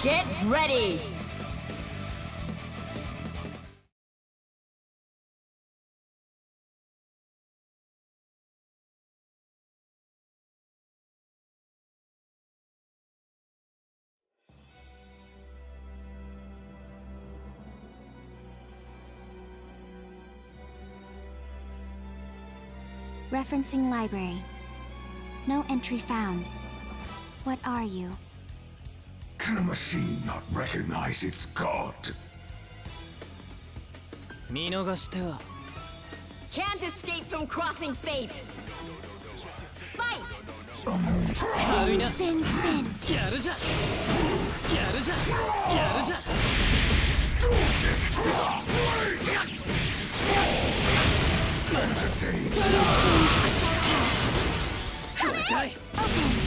Get ready! Referencing library. No entry found. What are you? Can a machine not recognize its god? 見逃しては Can't escape from crossing fate! Fight! Arena. Spin, spin. やるじゃやるじゃやるじゃ Entertain. これかい Don't make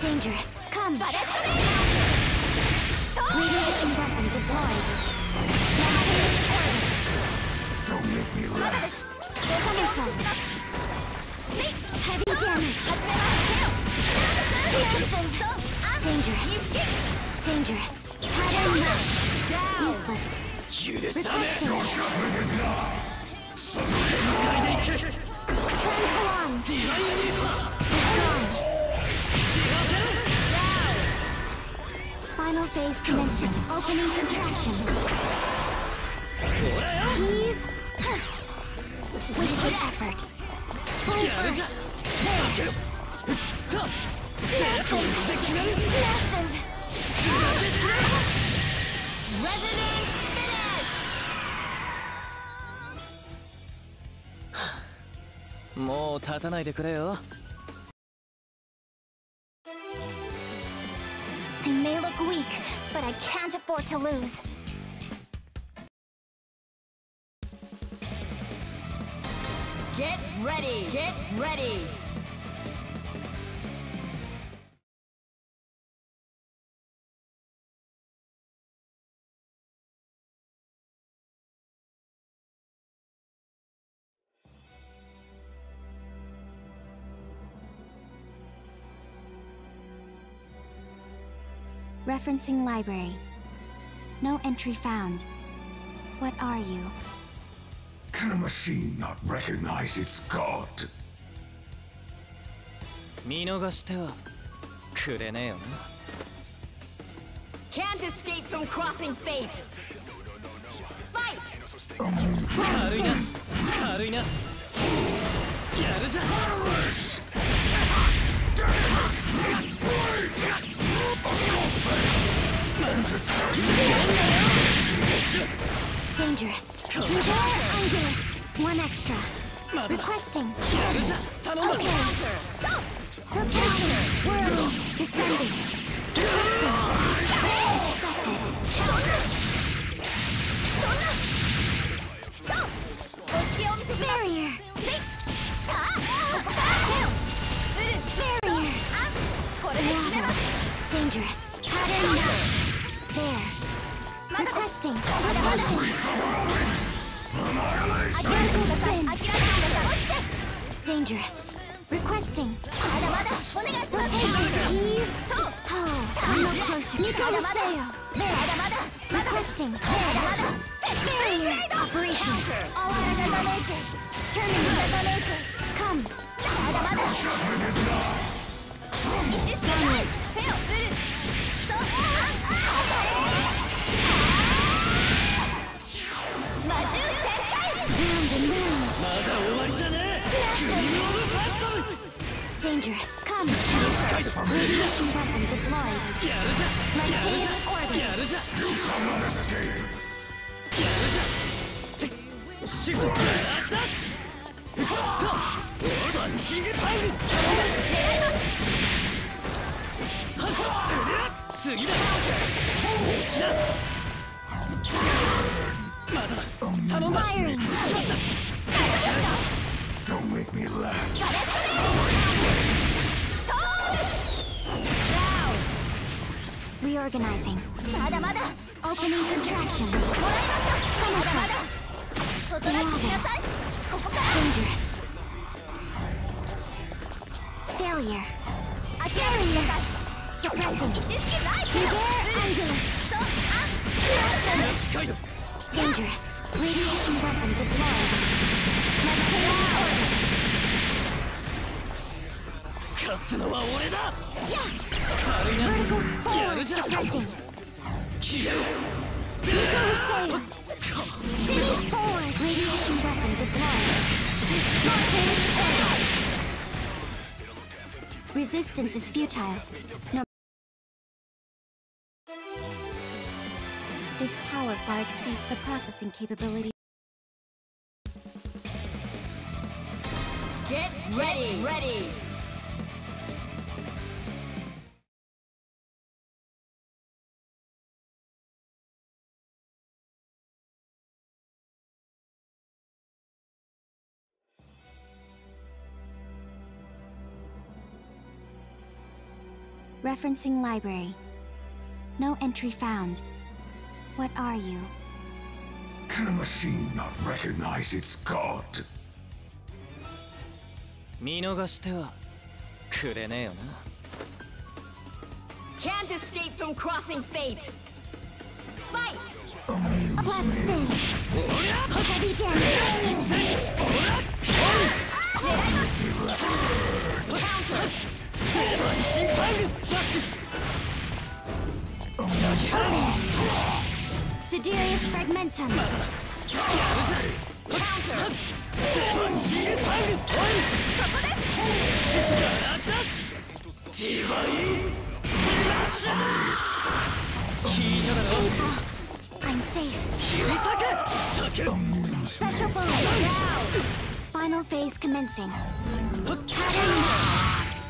Dangerous. Come, but Come. Radiation weapon deployed. Don't make me laugh. Somersault. Heavy damage. Dangerous. Dangerous. Pattern match. Useless. not. Final phase commencing. Opening contraction. Heave. Wasted effort. Full burst. Massive. Massive. Resonance もう立たないでくれよ I may look weak, but I can't afford to lose. Get ready! Get ready! Referencing library. No entry found. What are you? Can a machine not recognize its god? 見逃してはくれねえよな Can't escape from crossing fate! Fight! 軽いな軽いなやるじゃ Perish. Desolate. dangerous. Misera Angulus. One extra. Requesting. Okay. Rotation. Whirling. Descending. Requesting. Expected. Barrier. Barrier. Dangerous. Pattern match. There. Requesting. Vertical spin. Dangerous. Requesting. Rotation. Heave. Come up closer. Nico Museo. Requesting. Operation. All. Come. だし Firing! しまった Don't make me laugh. Reorganizing. Opening contraction. Somersault. Dangerous. Failure. Failure. Suppressing. Beware, angulus. Dangerous. Yeah! Suppressing! Radiation weapon deployed! Resistance is futile. No this power far exceeds the processing capability. Get ready! Ready! Referencing library. No entry found. What are you? Can a machine not recognize its god? 見逃してはくれねえよな Can't escape from crossing fate Fight A flat spin. Heavy damage. Siderius fragmentum. I'm safe. Special. Final phase commencing. Pattern.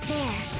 There.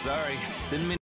Sorry, didn't mean